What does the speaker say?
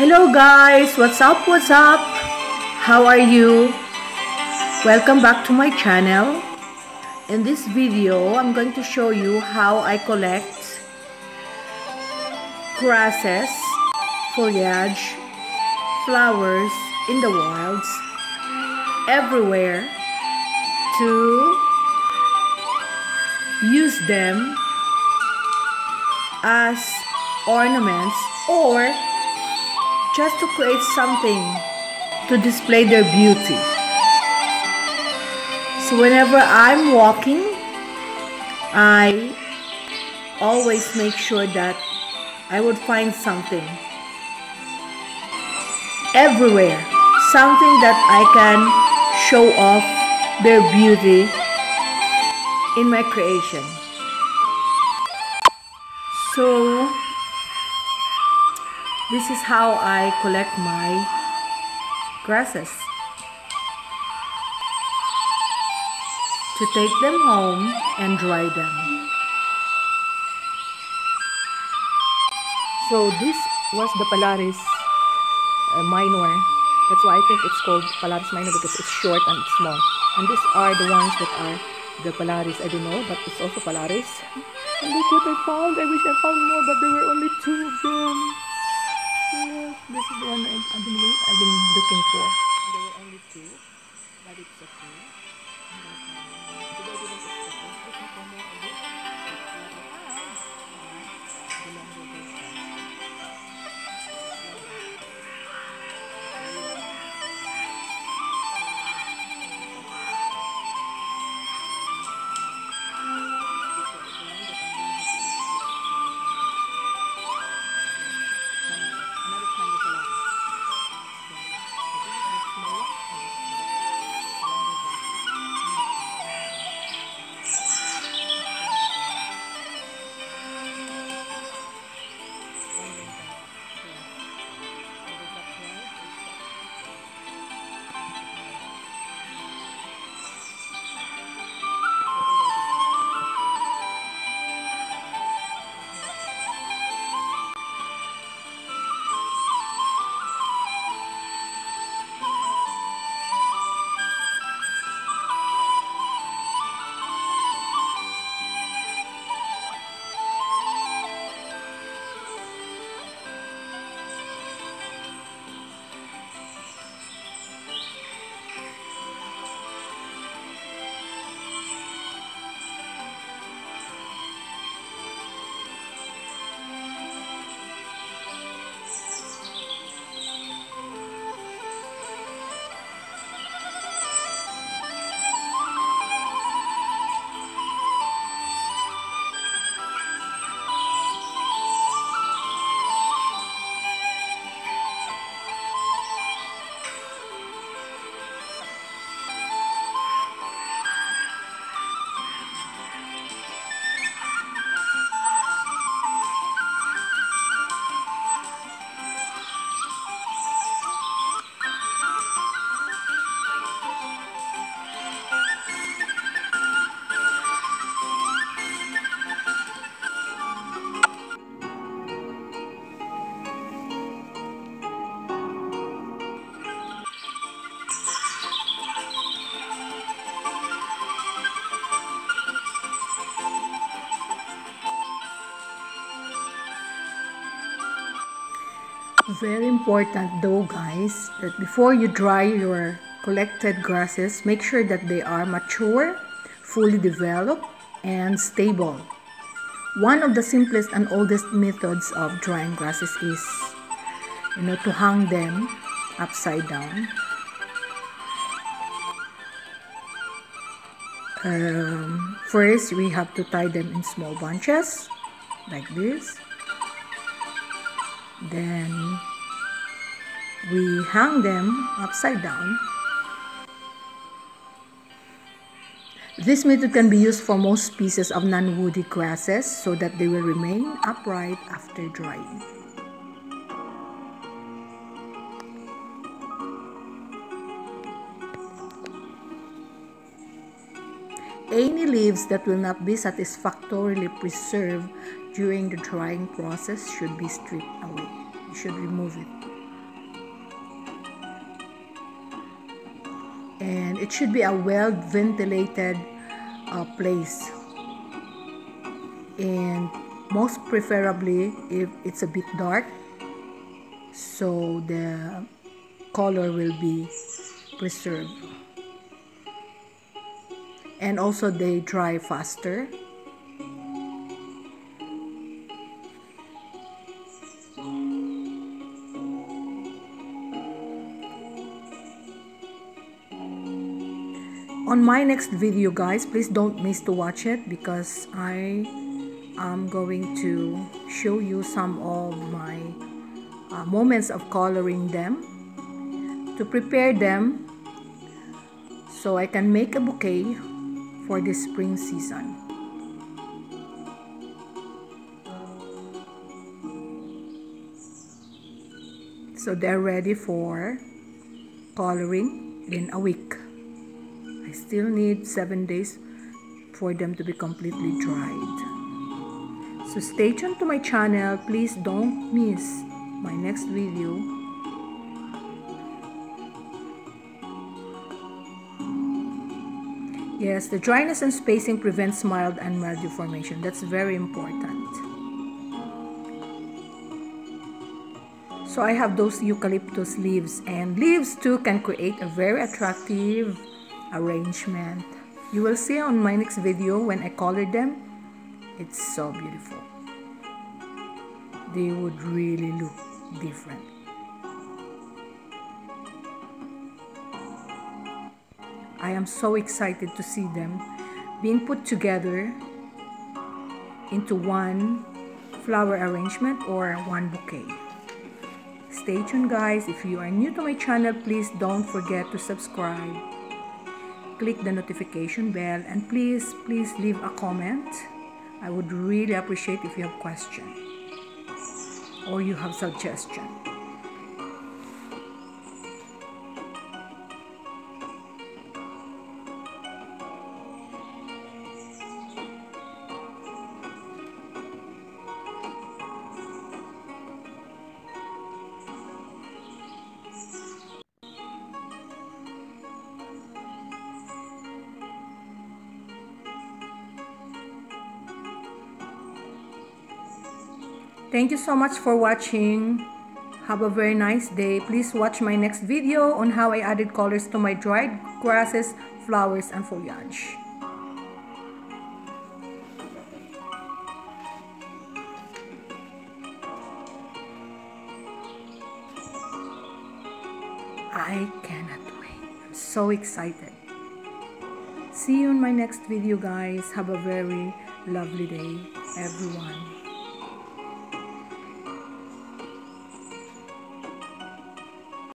Hello guys, what's up, what's up? How are you? Welcome back to my channel. In this video, I'm going to show you how I collect grasses, foliage, flowers in the wilds, everywhere to use them as ornaments or just to create something to display their beauty. So whenever I'm walking, I always make sure that I would find something everywhere, something that I can show off their beauty in my creation. So this is how I collect my grasses. To take them home and dry them. So this was the Phalaris uh, minor. That's why I think it's called Phalaris minor because it's short and it's small. And these are the ones that are the Phalaris. I don't know, but it's also Phalaris. And look what I found. I wish I found more, but there were only two of them. This is the one I've, been, I've been looking for. Very important though guys that before you dry your collected grasses, make sure that they are mature, fully developed, and stable. One of the simplest and oldest methods of drying grasses is you know to hang them upside down. Um, first, we have to tie them in small bunches like this then we hang them upside down. This method can be used for most species of non-woody grasses so that they will remain upright after drying. Any leaves that will not be satisfactorily preserved during the drying process should be stripped away. You should remove it. And it should be a well ventilated uh, place. And most preferably if it's a bit dark, so the color will be preserved and also they dry faster. On my next video guys please don't miss to watch it because I am going to show you some of my uh, moments of coloring them to prepare them so I can make a bouquet for the spring season. So they're ready for coloring in a week. I still need 7 days for them to be completely dried. So stay tuned to my channel. Please don't miss my next video. Yes, the dryness and spacing prevents mild and mildew formation. That's very important. So I have those eucalyptus leaves and leaves too can create a very attractive arrangement. You will see on my next video when I color them. It's so beautiful. They would really look different. I am so excited to see them being put together into one flower arrangement or one bouquet. Stay tuned guys. If you are new to my channel, please don't forget to subscribe click the notification bell and please please leave a comment I would really appreciate if you have question or you have suggestion Thank you so much for watching. Have a very nice day. Please watch my next video on how I added colors to my dried grasses, flowers, and foliage. I cannot wait. I'm so excited. See you in my next video guys. Have a very lovely day everyone.